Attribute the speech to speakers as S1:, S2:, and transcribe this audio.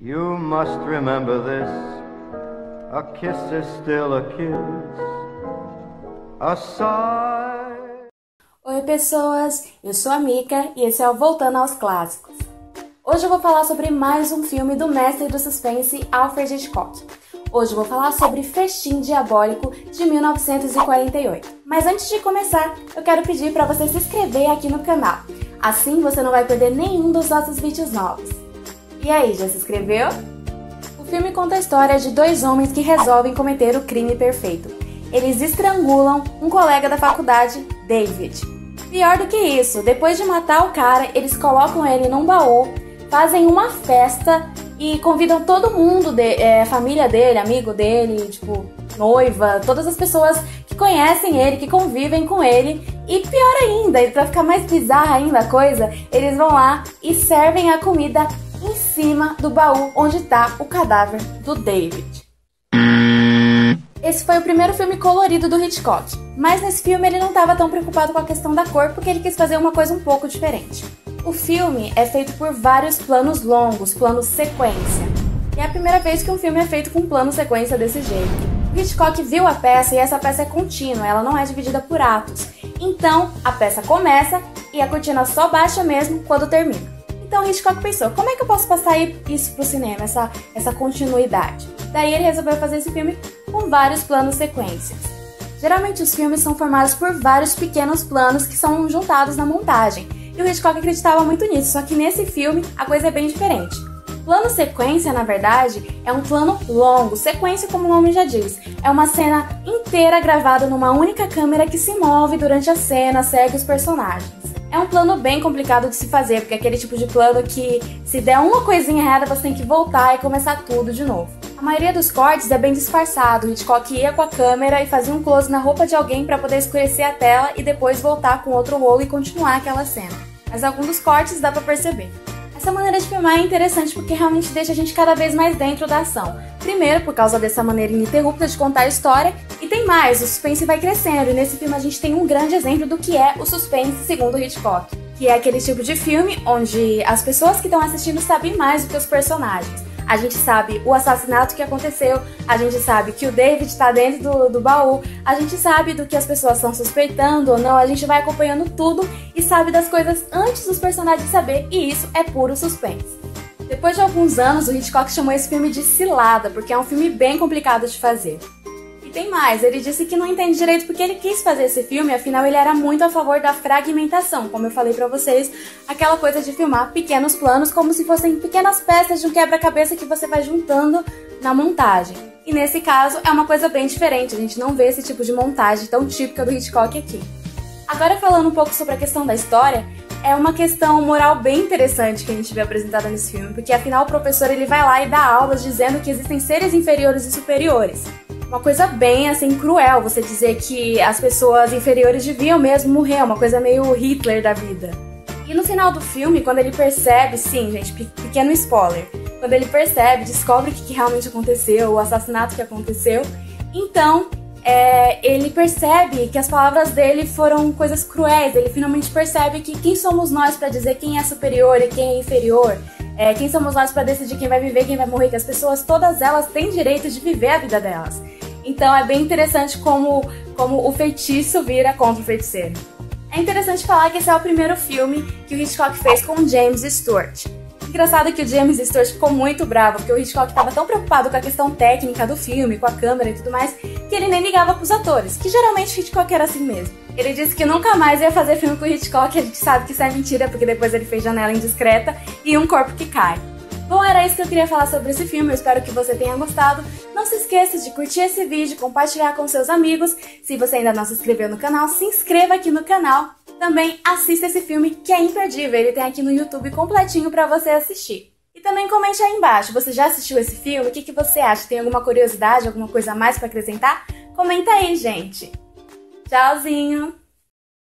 S1: You must remember this. A kiss is still a kiss. A sigh.
S2: Oi, pessoas! Eu sou a Mika e esse é o Voltando aos Clássicos. Hoje eu vou falar sobre mais um filme do mestre do suspense Alfred Hitchcock. Hoje eu vou falar sobre Festim Diabólico de 1948. Mas antes de começar, eu quero pedir para você se inscrever aqui no canal. Assim você não vai perder nenhum dos nossos vídeos novos. E aí, já se inscreveu? O filme conta a história de dois homens que resolvem cometer o crime perfeito. Eles estrangulam um colega da faculdade, David. Pior do que isso, depois de matar o cara, eles colocam ele num baú, fazem uma festa e convidam todo mundo, de, é, família dele, amigo dele, tipo, noiva, todas as pessoas que conhecem ele, que convivem com ele. E pior ainda, pra ficar mais bizarra ainda a coisa, eles vão lá e servem a comida cima do baú onde está o cadáver do David. Esse foi o primeiro filme colorido do Hitchcock, mas nesse filme ele não estava tão preocupado com a questão da cor porque ele quis fazer uma coisa um pouco diferente. O filme é feito por vários planos longos, planos sequência. E é a primeira vez que um filme é feito com plano sequência desse jeito. Hitchcock viu a peça e essa peça é contínua, ela não é dividida por atos. Então, a peça começa e a cortina só baixa mesmo quando termina. Então Hitchcock pensou, como é que eu posso passar isso pro cinema, essa, essa continuidade? Daí ele resolveu fazer esse filme com vários planos sequências. Geralmente os filmes são formados por vários pequenos planos que são juntados na montagem. E o Hitchcock acreditava muito nisso, só que nesse filme a coisa é bem diferente. Plano sequência, na verdade, é um plano longo. Sequência, como o nome já diz, é uma cena inteira gravada numa única câmera que se move durante a cena, segue os personagens. É um plano bem complicado de se fazer, porque é aquele tipo de plano que, se der uma coisinha errada, você tem que voltar e começar tudo de novo. A maioria dos cortes é bem disfarçado. Hitchcock ia com a câmera e fazia um close na roupa de alguém para poder escurecer a tela e depois voltar com outro rolo e continuar aquela cena. Mas alguns dos cortes dá para perceber. Essa maneira de filmar é interessante porque realmente deixa a gente cada vez mais dentro da ação. Primeiro, por causa dessa maneira ininterrupta de contar a história, e mais, o suspense vai crescendo, e nesse filme a gente tem um grande exemplo do que é o suspense segundo Hitchcock. Que é aquele tipo de filme onde as pessoas que estão assistindo sabem mais do que os personagens. A gente sabe o assassinato que aconteceu, a gente sabe que o David está dentro do, do baú, a gente sabe do que as pessoas estão suspeitando ou não, a gente vai acompanhando tudo e sabe das coisas antes dos personagens saber, e isso é puro suspense. Depois de alguns anos, o Hitchcock chamou esse filme de Cilada, porque é um filme bem complicado de fazer tem mais, ele disse que não entende direito porque ele quis fazer esse filme, afinal ele era muito a favor da fragmentação, como eu falei para vocês, aquela coisa de filmar pequenos planos como se fossem pequenas peças de um quebra-cabeça que você vai juntando na montagem. E nesse caso é uma coisa bem diferente, a gente não vê esse tipo de montagem tão típica do Hitchcock aqui. Agora falando um pouco sobre a questão da história, é uma questão moral bem interessante que a gente vê apresentada nesse filme, porque afinal o professor ele vai lá e dá aulas dizendo que existem seres inferiores e superiores uma coisa bem assim cruel você dizer que as pessoas inferiores deviam mesmo morrer, uma coisa meio Hitler da vida. E no final do filme, quando ele percebe, sim, gente, pequeno spoiler, quando ele percebe, descobre o que, realmente aconteceu, o assassinato que aconteceu, então é, ele percebe que as palavras dele foram coisas cruéis. Ele finalmente percebe que quem somos nós para dizer quem é superior e quem é inferior? É, quem somos nós para decidir quem vai viver, quem vai morrer? Que as pessoas, todas elas, têm direito de viver a vida delas. Então é bem interessante como, como o feitiço vira contra o feiticeiro. É interessante falar que esse é o primeiro filme que o Hitchcock fez com James Stewart. Engraçado que o James Stewart ficou muito bravo, porque o Hitchcock estava tão preocupado com a questão técnica do filme, com a câmera e tudo mais, que ele nem ligava pros atores, que geralmente Hitchcock era assim mesmo. Ele disse que nunca mais ia fazer filme com o Hitchcock, a gente sabe que isso é mentira, porque depois ele fez Janela Indiscreta e Um Corpo que Cai. Bom, era isso que eu queria falar sobre esse filme, eu espero que você tenha gostado. Não se esqueça de curtir esse vídeo, compartilhar com seus amigos. Se você ainda não se inscreveu no canal, se inscreva aqui no canal. Também assista esse filme que é imperdível, ele tem aqui no YouTube completinho para você assistir. E também comente aí embaixo, você já assistiu esse filme? O que, que você acha? Tem alguma curiosidade, alguma coisa a mais para acrescentar? Comenta aí, gente! Tchauzinho!